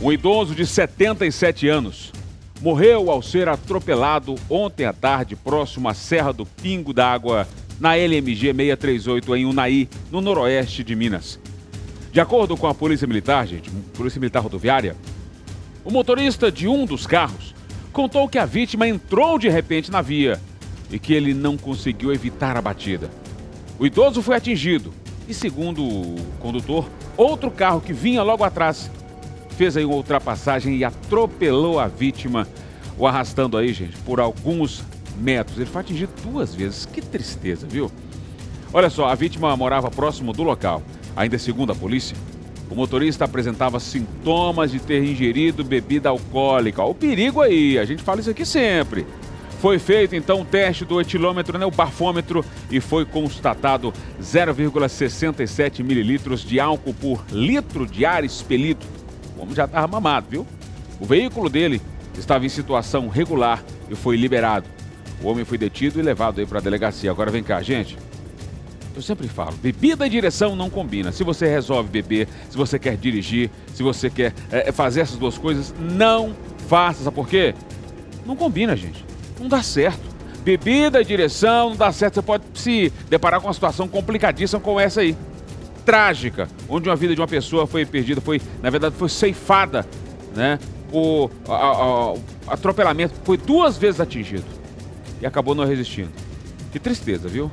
Um idoso de 77 anos morreu ao ser atropelado ontem à tarde próximo à Serra do Pingo d'Água, na LMG 638 em Unai, no noroeste de Minas. De acordo com a Polícia Militar, gente, Polícia Militar Rodoviária, o motorista de um dos carros contou que a vítima entrou de repente na via e que ele não conseguiu evitar a batida. O idoso foi atingido e, segundo o condutor, outro carro que vinha logo atrás fez aí uma ultrapassagem e atropelou a vítima, o arrastando aí, gente, por alguns metros. Ele foi atingido duas vezes. Que tristeza, viu? Olha só, a vítima morava próximo do local. Ainda segundo a polícia, o motorista apresentava sintomas de ter ingerido bebida alcoólica. O perigo aí, a gente fala isso aqui sempre. Foi feito então o teste do etilômetro, né, o bafômetro, e foi constatado 0,67 mililitros de álcool por litro de ar expelido. O homem já estava mamado, viu? O veículo dele estava em situação regular e foi liberado. O homem foi detido e levado aí para a delegacia. Agora vem cá, gente. Eu sempre falo, bebida e direção não combina. Se você resolve beber, se você quer dirigir, se você quer é, fazer essas duas coisas, não faça. Sabe por quê? Não combina, gente. Não dá certo. Bebida e direção não dá certo. Você pode se deparar com uma situação complicadíssima como essa aí. Trágica, onde uma vida de uma pessoa foi perdida, foi, na verdade, foi ceifada, né? O a, a, a, atropelamento foi duas vezes atingido e acabou não resistindo. Que tristeza, viu?